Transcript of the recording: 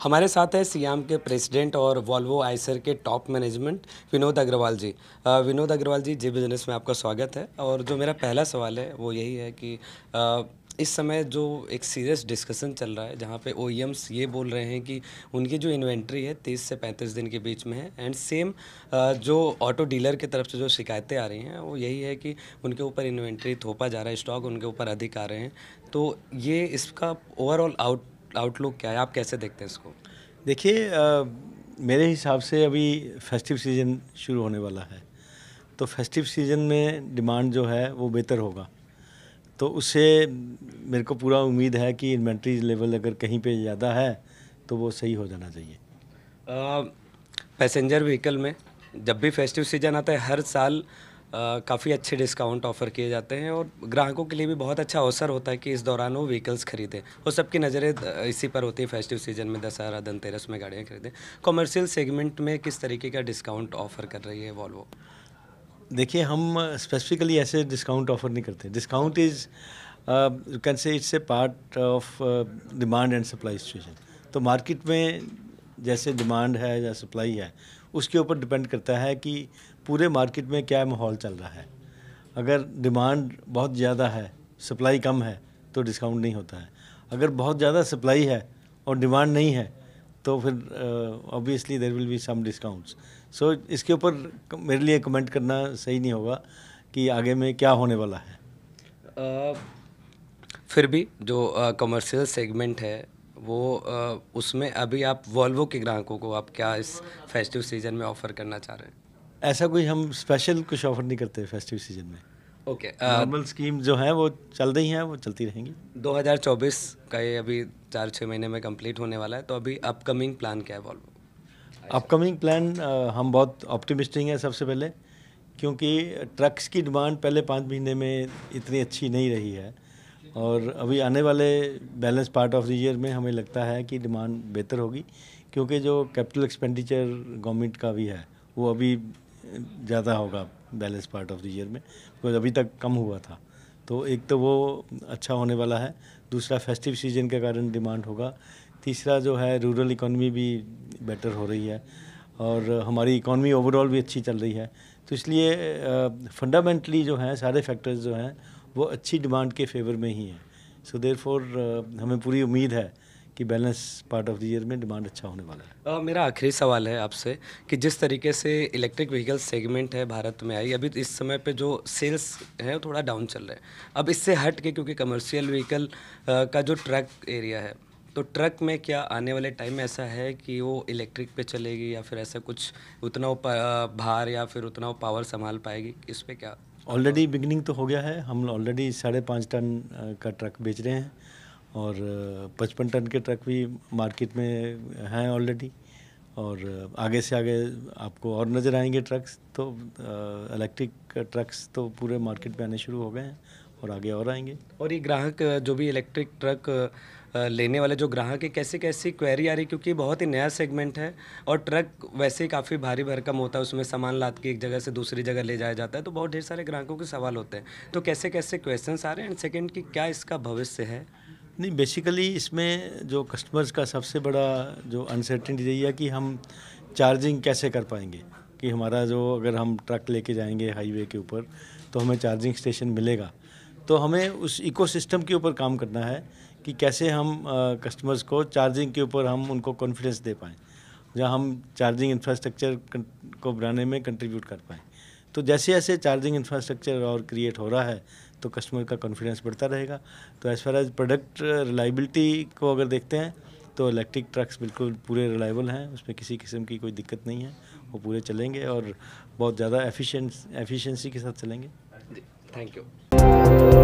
हमारे साथ है सियाम के प्रेसिडेंट और वॉल्वो आइसर के top management Vinod Agarwal ji. Vinod Agarwal ji Zee business में आपका स्वागत है। और जो मेरा पहला सवाल है वो यही है कि अ, इस समय जो एक सीरियस डिस्कशन चल रहा है जहाँ पे ओ ये बोल रहे हैं कि उनकी जो इन्वेंट्री है तीस से पैंतीस दिन के बीच में है। एंड सेम जो ऑटो डीलर की तरफ़ से जो शिकायतें आ रही हैं वो यही है कि उनके ऊपर इन्वेंट्री थोपा जा रहा है स्टॉक उनके ऊपर अधिक आ रहे हैं। तो ये इसका ओवरऑल आउट आउटलुक क्या है? आप कैसे देखते हैं इसको? देखिए मेरे हिसाब से अभी फेस्टिव सीज़न शुरू होने वाला है। तो फेस्टिव सीज़न में डिमांड जो है वो बेहतर होगा। तो उससे मेरे को पूरा उम्मीद है कि इन्वेंट्री लेवल अगर कहीं पे ज़्यादा है तो वो सही हो जाना चाहिए। पैसेंजर व्हीकल में जब भी फेस्टिव सीज़न आता है हर साल काफ़ी अच्छे डिस्काउंट ऑफ़र किए जाते हैं और ग्राहकों के लिए भी बहुत अच्छा अवसर होता है कि इस दौरान वो व्हीकल्स खरीदें। और सबकी नज़रें इसी पर होती है। फेस्टिव सीज़न में दशहरा, धनतेरस में गाड़ियाँ खरीदें। कॉमर्शियल सेगमेंट में किस तरीके का डिस्काउंट ऑफ़र कर रही है वॉल्वो देखिए, हम स्पेसिफिकली ऐसे डिस्काउंट ऑफ़र नहीं करते। Discount is can say it's a part of demand and supply situation तो मार्केट में जैसे डिमांड है या सप्लाई है उसके ऊपर डिपेंड करता है कि पूरे मार्केट में क्या माहौल चल रहा है। अगर डिमांड बहुत ज़्यादा है सप्लाई कम है तो डिस्काउंट नहीं होता है। अगर बहुत ज़्यादा सप्लाई है और डिमांड नहीं है तो फिर obviously there will be some discounts so इसके ऊपर मेरे लिए कमेंट करना सही नहीं होगा कि आगे में क्या होने वाला है। अ, फिर भी जो कमर्शियल uh, सेगमेंट है वो उसमें अभी आप वॉल्वो के ग्राहकों को आप क्या इस फेस्टिव सीज़न में ऑफ़र करना चाह रहे हैं? ऐसा कोई हम स्पेशल कुछ ऑफ़र नहीं करते फेस्टिव सीज़न में। ओके नॉर्मल स्कीम जो है वो चल रही हैं वो चलती रहेंगी। 2024 का ये अभी चार छः महीने में कंप्लीट होने वाला है तो अभी अपकमिंग प्लान क्या है वॉल्वो अपकमिंग प्लान हम बहुत ऑप्टिमिस्टिक हैं सबसे पहले क्योंकि ट्रक्स की डिमांड पहले पाँच महीने में इतनी अच्छी नहीं रही है। और अभी आने वाले balance part of the year में हमें लगता है कि डिमांड बेहतर होगी, क्योंकि जो कैपिटल एक्सपेंडिचर गवर्नमेंट का भी है, वो अभी ज़्यादा होगा balance part of the year में बिकॉज़ अभी तक कम हुआ था। तो एक तो वो अच्छा होने वाला है, दूसरा फेस्टिव सीज़न के कारण डिमांड होगा, तीसरा जो है रूरल इकॉनमी भी बेटर हो रही है, और हमारी इकॉनमी ओवरऑल भी अच्छी चल रही है। तो इसलिए फंडामेंटली जो है, सारे फैक्टर्स जो हैं वो अच्छी डिमांड के फेवर में ही है। सो देर हमें पूरी उम्मीद है कि balance part of the year में डिमांड अच्छा होने वाला है। अ, मेरा आखिरी सवाल है आपसे कि जिस तरीके से इलेक्ट्रिक व्हीकल सेगमेंट है भारत में आई अभी इस समय पे जो सेल्स हैं वो थोड़ा डाउन चल रहा है। अब इससे हट के क्योंकि कमर्शियल व्हीकल का जो ट्रक एरिया है तो ट्रक में क्या आने वाले टाइम ऐसा है कि वो इलेक्ट्रिक पे चलेगी या फिर ऐसा कुछ उतना भार या फिर उतना पावर संभाल पाएगी? इस पर क्या ऑलरेडी बिगनिंग तो हो गया है। हम ऑलरेडी साढ़े पाँच टन का ट्रक बेच रहे हैं और पचपन टन के ट्रक भी मार्केट में हैं ऑलरेडी और आगे से आगे आपको और नज़र आएँगे ट्रक्स तो इलेक्ट्रिक ट्रक्स तो पूरे मार्केट में आने शुरू हो गए हैं और आगे और आएँगे। और ये ग्राहक जो भी इलेक्ट्रिक ट्रक लेने वाले जो ग्राहक है कैसी कैसी क्वेरी आ रही क्योंकि बहुत ही नया सेगमेंट है और ट्रक वैसे ही काफ़ी भारी भरकम होता है, उसमें सामान लाद के एक जगह से दूसरी जगह ले जाया जाता है तो बहुत ढेर सारे ग्राहकों के सवाल होते हैं। तो कैसे कैसे क्वेश्चन आ रहे हैं? एंड सेकेंड कि क्या इसका भविष्य है? नहीं बेसिकली इसमें जो कस्टमर्स का सबसे बड़ा जो अनसर्टेनिटी यही है कि हम चार्जिंग कैसे कर पाएँगे? कि हमारा जो अगर हम ट्रक लेके जाएँगे हाईवे के ऊपर तो हमें चार्जिंग स्टेशन मिलेगा। तो हमें उस इकोसिस्टम के ऊपर काम करना है। कि कैसे हम कस्टमर्स को चार्जिंग के ऊपर हम उनको कॉन्फिडेंस दे पाएँ जहाँ हम चार्जिंग इंफ्रास्ट्रक्चर को बनाने में कंट्रीब्यूट कर पाएँ। तो जैसे जैसे चार्जिंग इंफ्रास्ट्रक्चर और क्रिएट हो रहा है तो कस्टमर का कॉन्फिडेंस बढ़ता रहेगा। तो as far as product reliability को अगर देखते हैं तो इलेक्ट्रिक ट्रक्स बिल्कुल पूरे रिलायबल हैं, उसमें किसी किस्म की कोई दिक्कत नहीं है, वो पूरे चलेंगे और बहुत ज़्यादा एफिशिएंस के साथ चलेंगे। Thank you